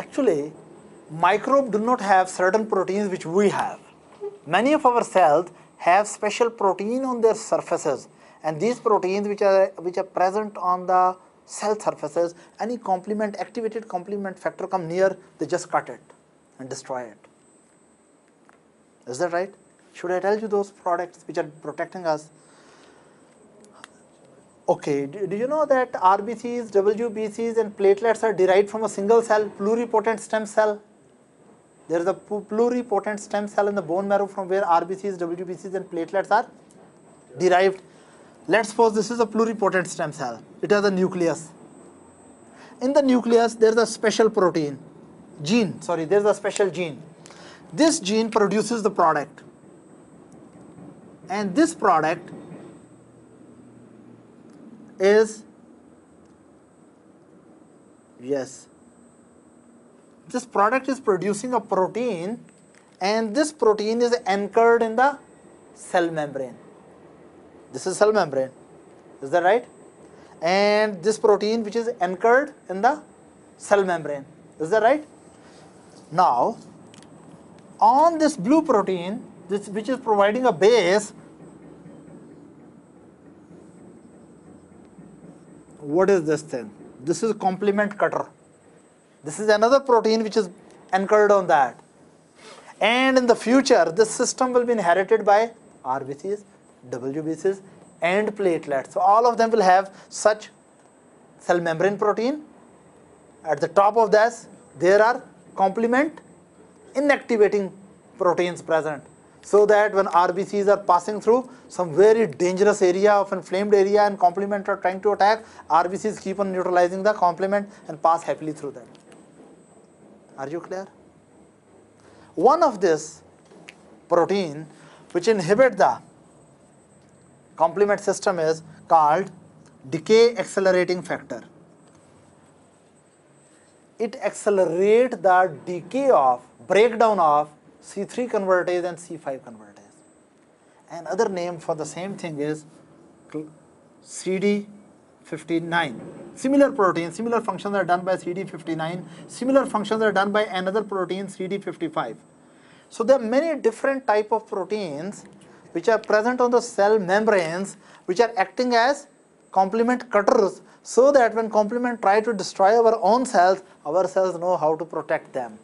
Actually, microbes do not have certain proteins which we have. Many of our cells have special protein on their surfaces and these proteins which are which are present on the cell surfaces any complement activated complement factor come near they just cut it and destroy it is that right should i tell you those products which are protecting us okay do, do you know that rbcs wbcs and platelets are derived from a single cell pluripotent stem cell there is a pluripotent stem cell in the bone marrow from where rbcs wbcs and platelets are derived Let's suppose this is a pluripotent stem cell. It has a nucleus. In the nucleus, there is a special protein, gene, sorry, there is a special gene. This gene produces the product. And this product is, yes, this product is producing a protein and this protein is anchored in the cell membrane. This is cell membrane. Is that right? And this protein which is anchored in the cell membrane. Is that right? Now, on this blue protein, this which is providing a base, what is this thing? This is complement cutter. This is another protein which is anchored on that. And in the future, this system will be inherited by RBCs WBCs and platelets. So all of them will have such cell membrane protein. At the top of this, there are complement inactivating proteins present. So that when RBCs are passing through some very dangerous area of inflamed area and complement are trying to attack, RBCs keep on neutralizing the complement and pass happily through them. Are you clear? One of this protein which inhibit the complement system is called decay accelerating factor. It accelerates the decay of breakdown of C3 convertase and C5 convertase. And other name for the same thing is CD59. Similar protein, similar functions are done by CD59, similar functions are done by another protein CD55. So there are many different type of proteins which are present on the cell membranes which are acting as complement cutters so that when complement try to destroy our own cells, our cells know how to protect them.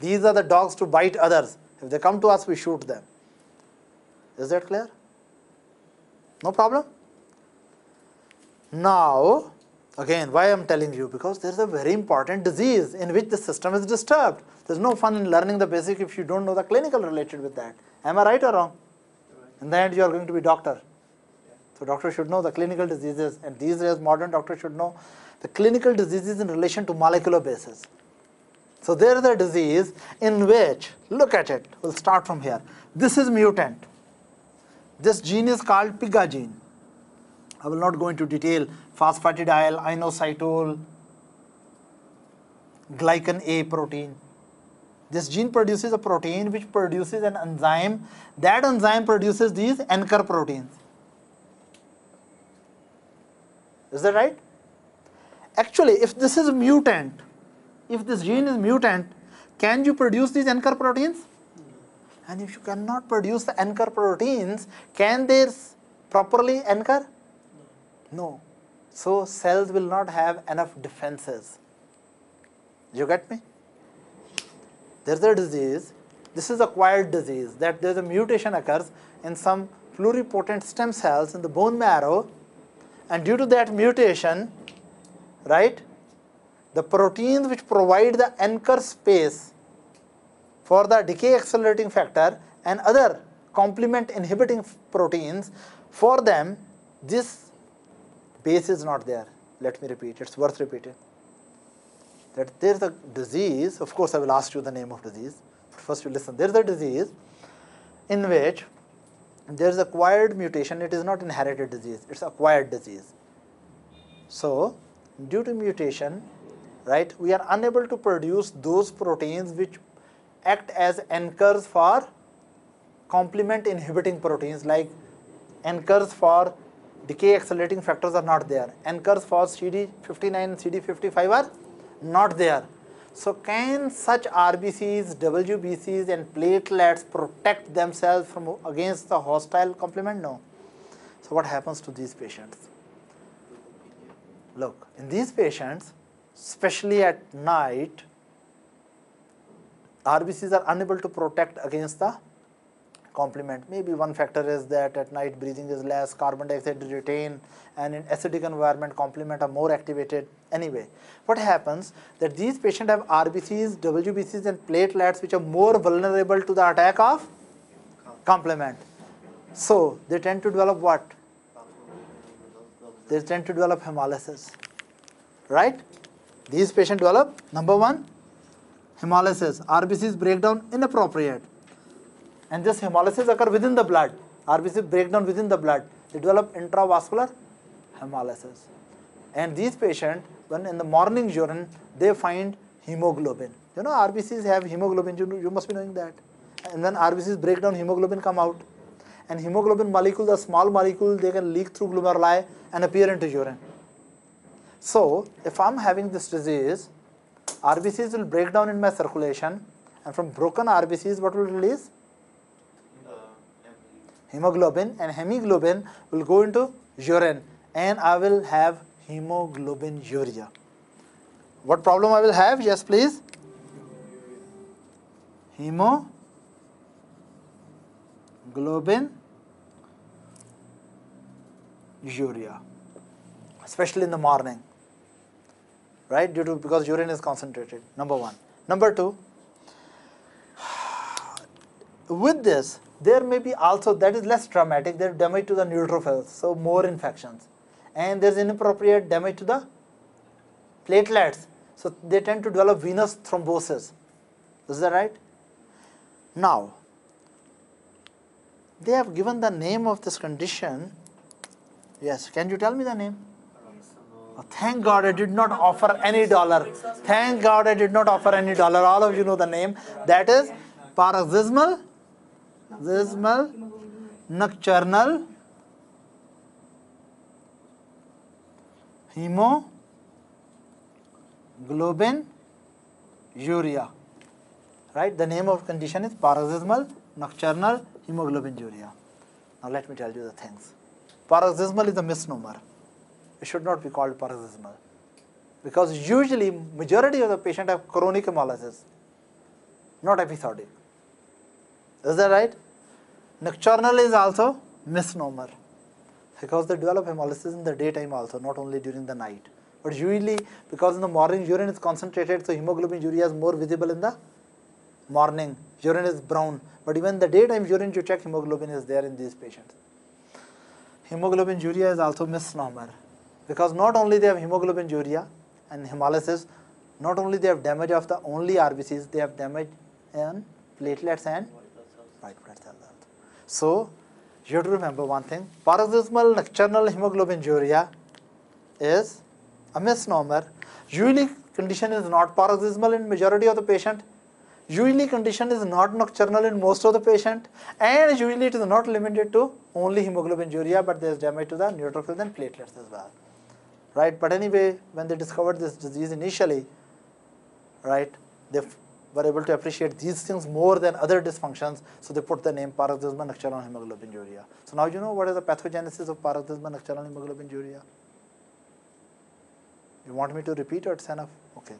These are the dogs to bite others. If they come to us, we shoot them. Is that clear? No problem? Now, again, why I am telling you? Because there is a very important disease in which the system is disturbed. There is no fun in learning the basic if you don't know the clinical related with that. Am I right or wrong? In the end, you are going to be doctor. So doctor should know the clinical diseases, and these days modern doctor should know the clinical diseases in relation to molecular basis. So there is a disease in which, look at it, we'll start from here. This is mutant. This gene is called PIGA gene. I will not go into detail, phosphatidyl, inositol, glycan A protein. This gene produces a protein which produces an enzyme. That enzyme produces these anchor proteins. Is that right? Actually, if this is mutant, if this gene is mutant, can you produce these anchor proteins? And if you cannot produce the anchor proteins, can they properly anchor? No. So cells will not have enough defenses. You get me? there's a disease, this is acquired disease, that there's a mutation occurs in some pluripotent stem cells in the bone marrow, and due to that mutation, right, the proteins which provide the anchor space for the decay accelerating factor and other complement inhibiting proteins, for them this base is not there. Let me repeat, it's worth repeating that there is a disease, of course I will ask you the name of disease, but first you listen, there is a disease in which there is acquired mutation, it is not inherited disease, it is acquired disease. So, due to mutation, right, we are unable to produce those proteins which act as anchors for complement inhibiting proteins like anchors for decay accelerating factors are not there. Anchors for CD59 and CD55 are not there. So can such RBCs, WBCs and platelets protect themselves from against the hostile complement? No. So what happens to these patients? Look, in these patients, especially at night, RBCs are unable to protect against the complement. Maybe one factor is that at night breathing is less, carbon dioxide is retained, and in acidic environment complement are more activated. Anyway, what happens that these patients have RBCs, WBCs and platelets which are more vulnerable to the attack of complement. So they tend to develop what? They tend to develop hemolysis, right? These patients develop, number one, hemolysis, RBCs breakdown inappropriate. And this hemolysis occur within the blood. RBC breakdown within the blood. They develop intravascular hemolysis. And these patients, when in the morning urine, they find hemoglobin. You know, RBCs have hemoglobin, you, you must be knowing that. And then RBCs break down, hemoglobin come out. And hemoglobin molecule, the small molecule, they can leak through glomeruli and appear into urine. So, if I'm having this disease, RBCs will break down in my circulation and from broken RBCs, what will release? hemoglobin and hemoglobin will go into urine and I will have hemoglobinuria. What problem I will have? Yes, please. Hemoglobin urea, especially in the morning, right? Due to because urine is concentrated. Number one. Number two. With this, there may be also, that is less traumatic, there is damage to the neutrophils, so more infections. And there is inappropriate damage to the platelets, so they tend to develop venous thrombosis. Is that right? Now, they have given the name of this condition. Yes, can you tell me the name? Thank God I did not offer any dollar. Thank God I did not offer any dollar. All of you know the name. That is paroxysmal paroxysmal nocturnal hemoglobin urea right the name of condition is paroxysmal nocturnal hemoglobinuria now let me tell you the things paroxysmal is a misnomer should not be called paroxysmal because usually majority of the patient have chronic hemolysis not episodic is that right? Nocturnal is also misnomer because they develop hemolysis in the daytime also, not only during the night. But usually, because in the morning urine is concentrated, so hemoglobinuria is more visible in the morning. Urine is brown, but even the daytime urine you check, hemoglobin is there in these patients. Hemoglobinuria is also misnomer because not only they have hemoglobinuria and hemolysis, not only they have damage of the only RBCs, they have damage in platelets and white blood cell health. So, you have to remember one thing, paroxysmal nocturnal hemoglobinuria is a misnomer. Usually condition is not paroxysmal in majority of the patient. Usually condition is not nocturnal in most of the patient and usually it is not limited to only hemoglobinuria but there is damage to the neutrophils and platelets as well. Right, but anyway when they discovered this disease initially, right, they were able to appreciate these things more than other dysfunctions, so they put the name paroxysmal nocturnal hemoglobinuria. So now you know what is the pathogenesis of paroxysmal nocturnal hemoglobinuria. You want me to repeat or it's enough? Okay.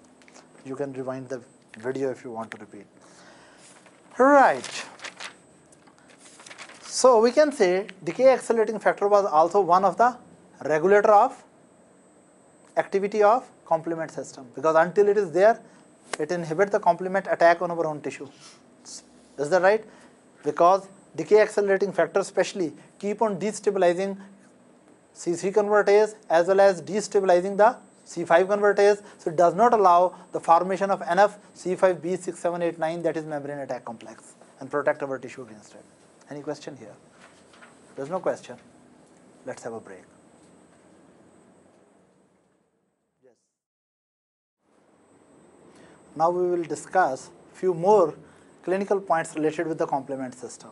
You can rewind the video if you want to repeat. Right. So we can say decay accelerating factor was also one of the regulator of activity of complement system because until it is there it inhibits the complement attack on our own tissue. Is that right? Because decay accelerating factor especially keep on destabilizing C3 convertase as well as destabilizing the C5 convertase. So it does not allow the formation of enough C5b6789 that is membrane attack complex and protect our tissue against it. Any question here? There's no question. Let's have a break. Now we will discuss few more clinical points related with the complement system.